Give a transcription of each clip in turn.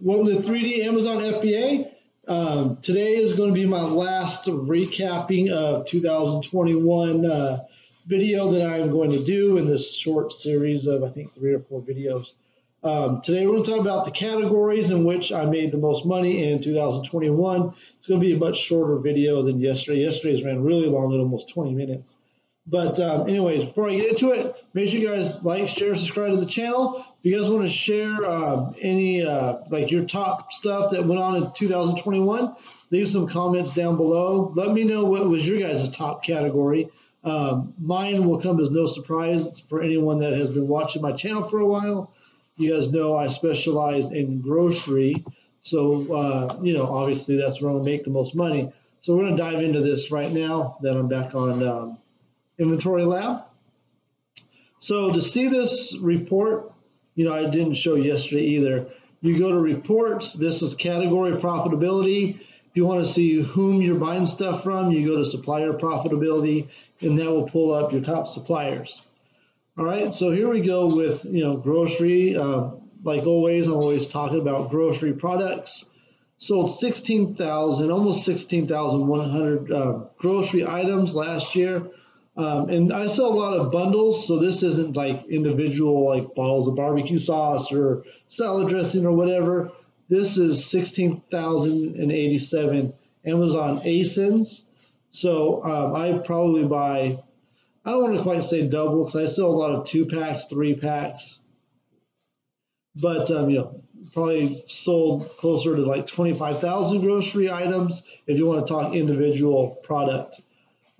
Welcome to 3D Amazon FBA. Um, today is going to be my last recapping of 2021 uh, video that I'm going to do in this short series of I think three or four videos. Um, today we're going to talk about the categories in which I made the most money in 2021. It's going to be a much shorter video than yesterday. Yesterday's ran really long at almost 20 minutes. But um, anyways, before I get into it, make sure you guys like, share, subscribe to the channel. If you guys want to share um, any uh, like your top stuff that went on in 2021, leave some comments down below. Let me know what was your guys' top category. Um, mine will come as no surprise for anyone that has been watching my channel for a while. You guys know I specialize in grocery. So, uh, you know, obviously that's where I'm to make the most money. So we're to dive into this right now that I'm back on um, Inventory Lab. So to see this report, you know, I didn't show yesterday either. You go to reports, this is category profitability. If you want to see whom you're buying stuff from, you go to supplier profitability and that will pull up your top suppliers. All right, so here we go with, you know, grocery. Uh, like always, I'm always talking about grocery products. Sold 16,000, almost 16,100 uh, grocery items last year. Um, and I sell a lot of bundles, so this isn't like individual like bottles of barbecue sauce or salad dressing or whatever. This is 16,087 Amazon ASINs. So um, I probably buy, I don't want to quite say double because I sell a lot of two packs, three packs. But, um, you know, probably sold closer to like 25,000 grocery items if you want to talk individual product.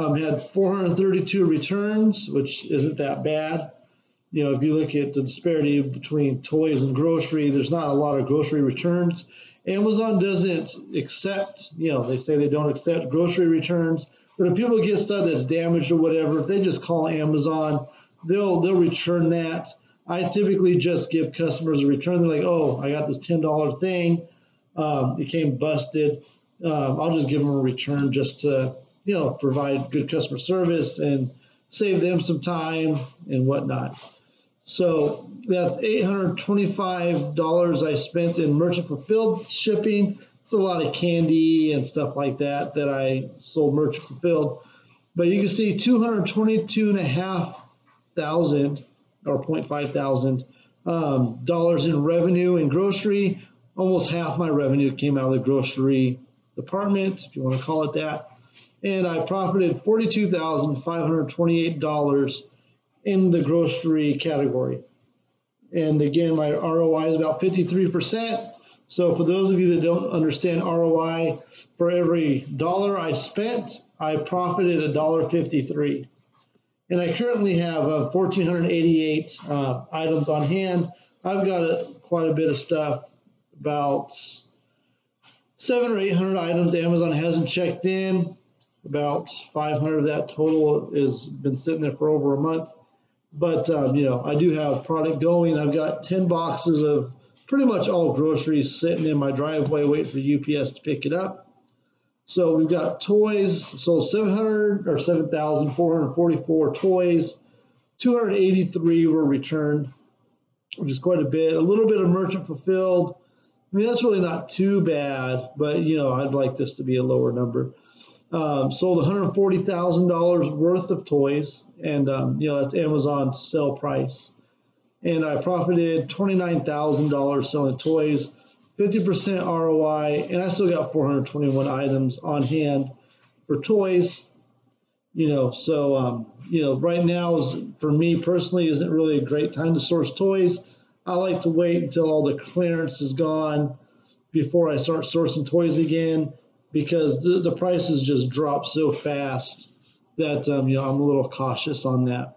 Um, had 432 returns, which isn't that bad. You know, if you look at the disparity between toys and grocery, there's not a lot of grocery returns. Amazon doesn't accept, you know, they say they don't accept grocery returns, but if people get stuff that's damaged or whatever, if they just call Amazon, they'll they'll return that. I typically just give customers a return. They're like, oh, I got this ten dollar thing, um, it came busted. Um, I'll just give them a return just to you know, provide good customer service and save them some time and whatnot. So that's $825 I spent in merchant fulfilled shipping. It's a lot of candy and stuff like that that I sold merchant fulfilled. But you can see 222 and a half thousand or 0.5 thousand um, dollars in revenue in grocery. Almost half my revenue came out of the grocery department, if you want to call it that and I profited $42,528 in the grocery category. And again, my ROI is about 53%. So for those of you that don't understand ROI, for every dollar I spent, I profited a dollar 53. And I currently have uh, 1,488 uh, items on hand. I've got a, quite a bit of stuff, about seven or 800 items Amazon hasn't checked in. About 500 of that total has been sitting there for over a month. But, um, you know, I do have product going. I've got 10 boxes of pretty much all groceries sitting in my driveway waiting for UPS to pick it up. So we've got toys, sold 700 or 7,444 toys. 283 were returned, which is quite a bit. A little bit of merchant fulfilled. I mean, that's really not too bad, but you know, I'd like this to be a lower number. Um, sold $140,000 worth of toys, and um, you know that's Amazon's sell price. And I profited $29,000 selling toys, 50% ROI, and I still got 421 items on hand for toys. You know, so um, you know, right now is for me personally isn't really a great time to source toys. I like to wait until all the clearance is gone before I start sourcing toys again because the, the prices just drop so fast that um, you know I'm a little cautious on that.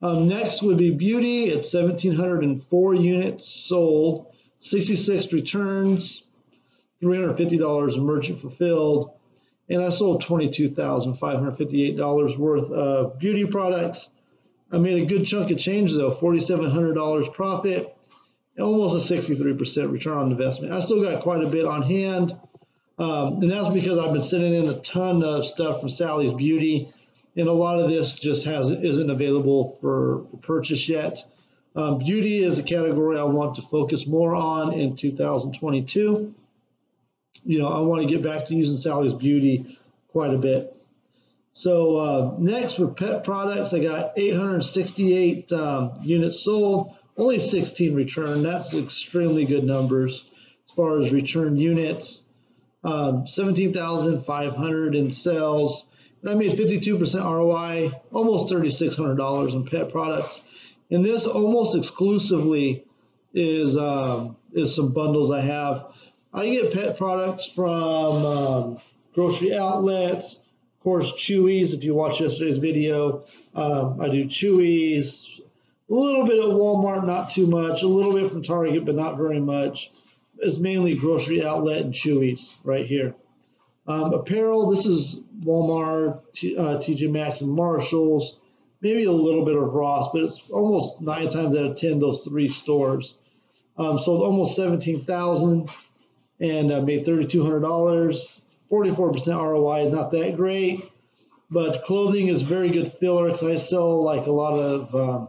Um, next would be beauty. It's 1,704 units sold, 66 returns, $350 in merchant fulfilled, and I sold $22,558 worth of beauty products. I made a good chunk of change though, $4,700 profit, almost a 63% return on investment. I still got quite a bit on hand. Um, and that's because I've been sending in a ton of stuff from Sally's Beauty, and a lot of this just has isn't available for, for purchase yet. Um, beauty is a category I want to focus more on in 2022. You know, I want to get back to using Sally's Beauty quite a bit. So uh, next with pet products, I got 868 um, units sold, only 16 returned. That's extremely good numbers as far as return units. Um, 17,500 in sales. And I made 52% ROI, almost $3,600 in pet products. And this almost exclusively is um, is some bundles I have. I get pet products from um, grocery outlets, of course, Chewy's. If you watch yesterday's video, um, I do Chewy's, a little bit at Walmart, not too much, a little bit from Target, but not very much. It's mainly grocery outlet and Chewy's right here. Um, apparel, this is Walmart, T, uh, TJ Maxx, and Marshalls. Maybe a little bit of Ross, but it's almost nine times out of ten those three stores. Um, sold almost seventeen thousand and uh, made thirty two hundred dollars. Forty four percent ROI is not that great, but clothing is very good filler because I sell like a lot of um,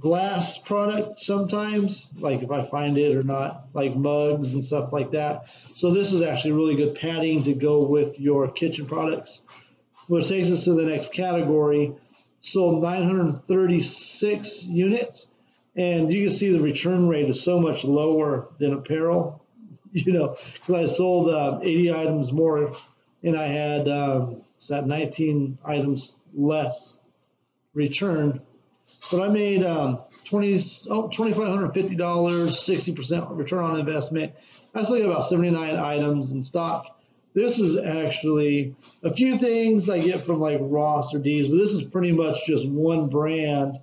glass product sometimes, like if I find it or not, like mugs and stuff like that. So this is actually really good padding to go with your kitchen products. Which takes us to the next category. Sold 936 units, and you can see the return rate is so much lower than apparel. You know, because I sold uh, 80 items more, and I had um, that 19 items less returned but I made um, 20, oh, $2,550, 60% return on investment. I still got about 79 items in stock. This is actually a few things I get from like Ross or D's, but this is pretty much just one brand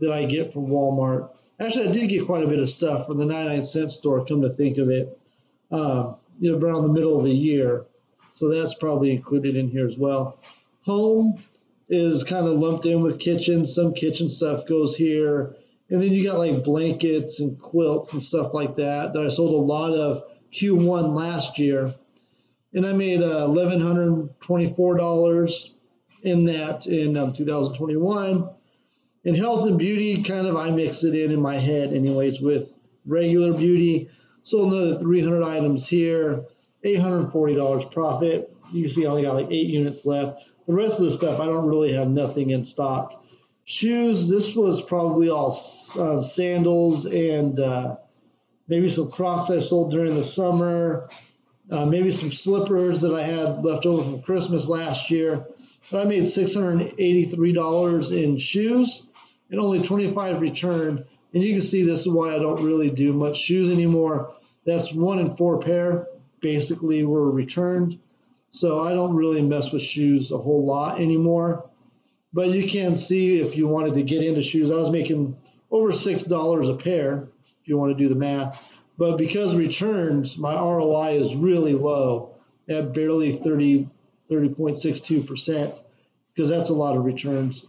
that I get from Walmart. Actually, I did get quite a bit of stuff from the 99 cent store, come to think of it, um, you know, around the middle of the year. So that's probably included in here as well. Home, is kind of lumped in with kitchen. Some kitchen stuff goes here. And then you got like blankets and quilts and stuff like that that I sold a lot of Q1 last year. And I made uh, $1,124 in that in um, 2021. In health and beauty, kind of I mix it in in my head, anyways, with regular beauty. Sold another 300 items here, $840 profit. You see I only got like eight units left. The rest of the stuff, I don't really have nothing in stock. Shoes, this was probably all uh, sandals and uh, maybe some Crocs I sold during the summer. Uh, maybe some slippers that I had left over from Christmas last year. But I made $683 in shoes and only 25 returned. And you can see this is why I don't really do much shoes anymore. That's one in four pair basically were returned. So I don't really mess with shoes a whole lot anymore. But you can see if you wanted to get into shoes, I was making over $6 a pair, if you want to do the math. But because returns, my ROI is really low at barely 30, 30.62%, because that's a lot of returns.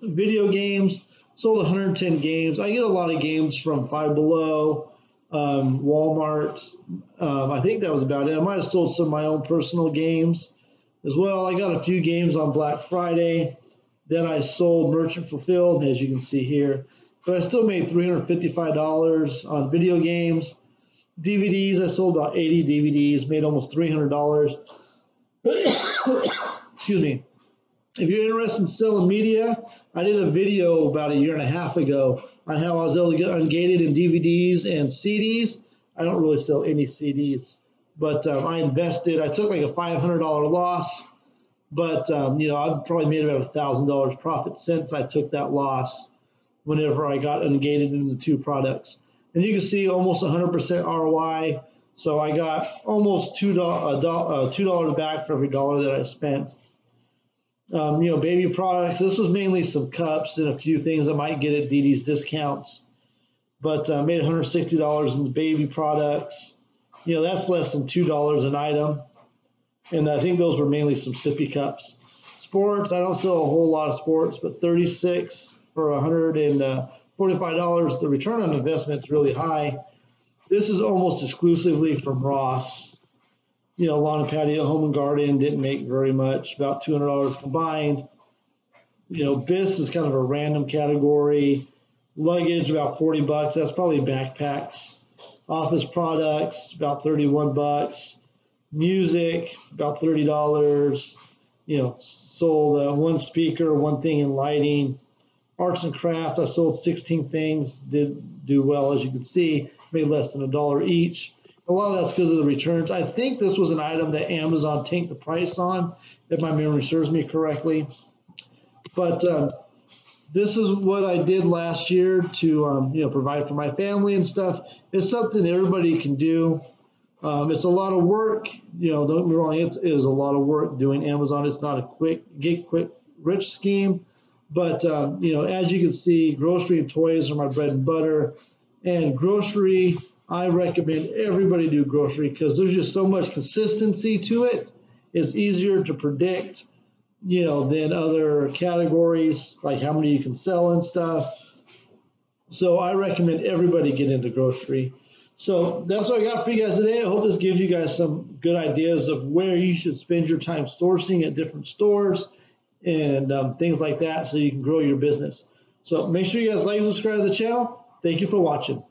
Video games, sold 110 games. I get a lot of games from Five Below, um, Walmart. Um, I think that was about it. I might have sold some of my own personal games as well. I got a few games on Black Friday Then I sold merchant fulfilled, as you can see here. But I still made $355 on video games. DVDs, I sold about 80 DVDs, made almost $300. Excuse me. If you're interested in selling media, I did a video about a year and a half ago on how I was able to get ungated in DVDs and CDs. I don't really sell any CDs, but um, I invested. I took like a $500 loss, but um, you know I've probably made about a thousand dollars profit since I took that loss. Whenever I got ungated in the two products, and you can see almost 100% ROI. So I got almost uh, two dollars back for every dollar that I spent. Um, you know, baby products. This was mainly some cups and a few things I might get at DD's discounts, but uh, made $160 in the baby products. You know, that's less than two dollars an item, and I think those were mainly some sippy cups. Sports. I don't sell a whole lot of sports, but 36 for 145 dollars. The return on investment is really high. This is almost exclusively from Ross you know, lawn and patio, home and garden didn't make very much, about $200 combined. You know, BIS is kind of a random category. Luggage about 40 bucks. That's probably backpacks. Office products about 31 bucks. Music about $30. You know, sold uh, one speaker, one thing in lighting. Arts and crafts, I sold 16 things. Did do well as you can see. Made less than a dollar each. A lot of that's because of the returns. I think this was an item that Amazon tanked the price on, if my memory serves me correctly. But um, this is what I did last year to um, you know provide for my family and stuff. It's something everybody can do. Um, it's a lot of work. You know, don't get me wrong, it is a lot of work doing Amazon. It's not a quick get quick rich scheme. But um, you know, as you can see, grocery and toys are my bread and butter. And grocery, I recommend everybody do grocery because there's just so much consistency to it. It's easier to predict, you know, than other categories like how many you can sell and stuff. So I recommend everybody get into grocery. So that's what I got for you guys today. I hope this gives you guys some good ideas of where you should spend your time sourcing at different stores and um, things like that so you can grow your business. So make sure you guys like and subscribe to the channel. Thank you for watching.